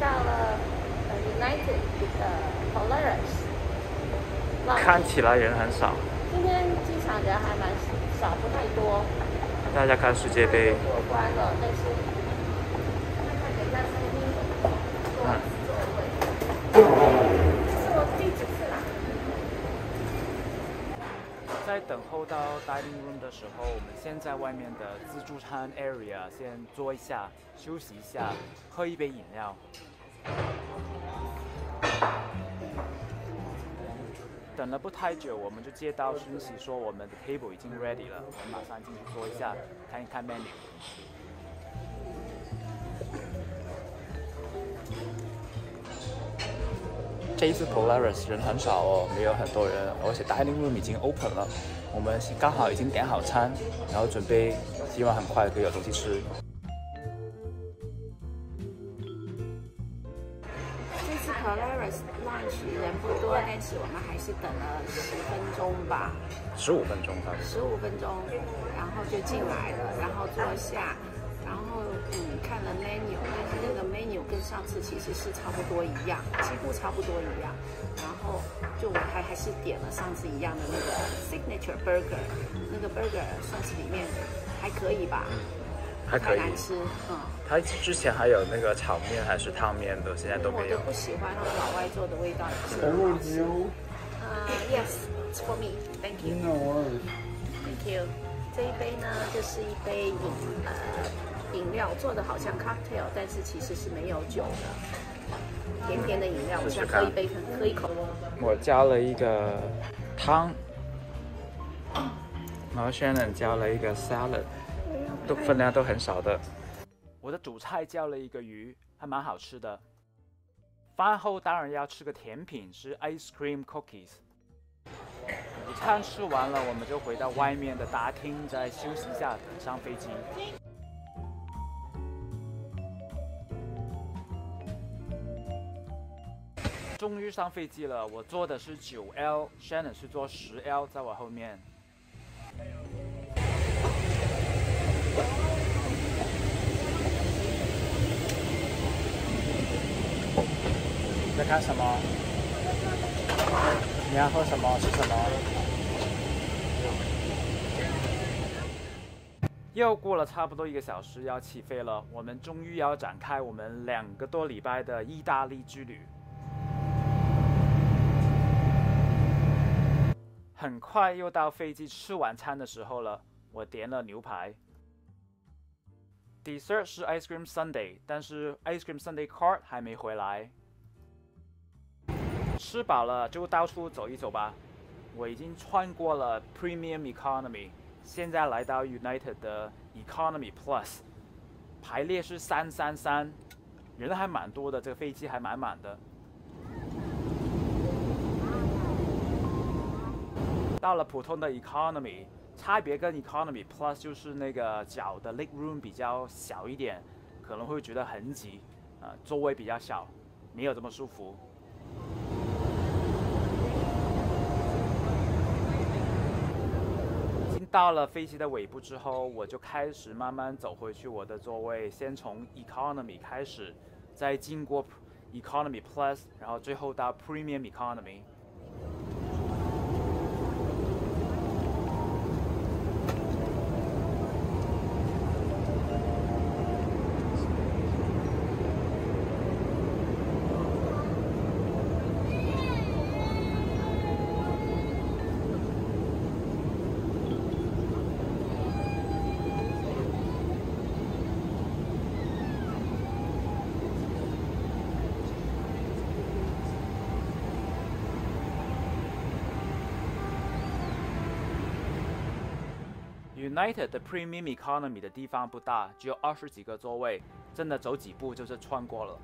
到了呃 United 的 Polaris。看起来人很少。今天机场人还蛮少，不太多。大家看世界杯。过关了，但是看看人家餐厅座座位。是我第几次啦？在等候到 dining room 的时候，我们先在外面的自助餐 area 先坐一下，休息一下，喝一杯饮料。等了不太久，我们就接到讯息说我们的 table 已经 ready 了，我们马上进去坐一下，看一看 menu。这一次 Polaris 人很少哦，没有很多人，而且 dining room 已经 open 了，我们刚好已经点好餐，然后准备，希望很快可以有东西吃。Polaris lunch 人不多，但是我们还是等了十分钟吧。十五分钟吧。十五分钟，然后就进来了，然后坐下，然后嗯看了 menu，但是那个 menu 跟上次其实是差不多一样，几乎差不多一样。然后就我还还是点了上次一样的那个 signature burger，那个 burger 算是里面还可以吧。还可以，难吃，嗯。他之前还有那个炒面还是汤面的，现在都没有。我都不喜欢他们老外做的味道。Over you. 呃，Yes, for me. Thank you. No worries. Thank you. 这一杯呢，就是一杯饮呃饮料，做的好像 cocktail，但是其实是没有酒的，甜甜的饮料。我先喝一杯，喝一口。我加了一个汤，然后 Shannon 加了一个 salad。都分量都很少的。我的主菜叫了一个鱼，还蛮好吃的。饭后当然要吃个甜品，是 ice cream cookies。午餐吃完了，我们就回到外面的大厅，再休息一下，等上飞机。终于上飞机了，我坐的是九 L，Shannon 是坐十 L，在我后面。在看什么？你要喝什么？吃什么？又过了差不多一个小时，要起飞了。我们终于要展开我们两个多礼拜的意大利之旅。很快又到飞机吃晚餐的时候了，我点了牛排。Dessert 是 Ice Cream Sunday，但是 Ice Cream Sunday cart 还没回来。吃饱了就到处走一走吧。我已经穿过了 Premium Economy，现在来到 United 的 Economy Plus，排列是三三三，人还蛮多的，这个飞机还满满的。到了普通的 Economy，差别跟 Economy Plus 就是那个脚的 Leg Room 比较小一点，可能会觉得很挤，啊，座位比较小，没有这么舒服。到了飞机的尾部之后，我就开始慢慢走回去我的座位，先从 Economy 开始，再经过 Economy Plus，然后最后到 Premium Economy。United 的 Premium Economy 的地方不大，只有二十几个座位，真的走几步就是穿过了。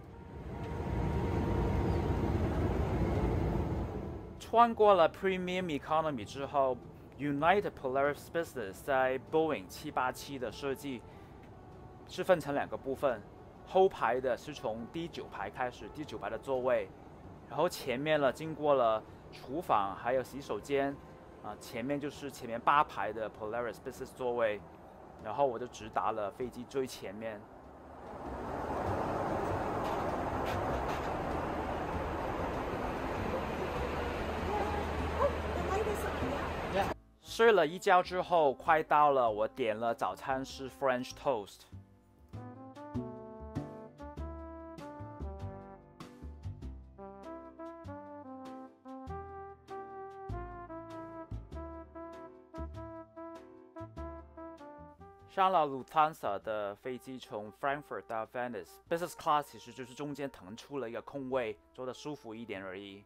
穿过了 Premium Economy 之后，United Polaris Business 在 Boeing 787的设计是分成两个部分，后排的是从第九排开始，第九排的座位，然后前面了经过了厨房还有洗手间。啊，前面就是前面八排的 Polaris Business 座位，然后我就直达了飞机最前面。睡了一觉之后，快到了，我点了早餐是 French toast。上了 Lufthansa 的飞机从 Frankfurt 到 Venice Business Class，其实就是中间腾出了一个空位，坐的舒服一点而已。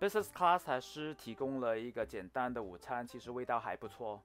Business Class 还是提供了一个简单的午餐，其实味道还不错。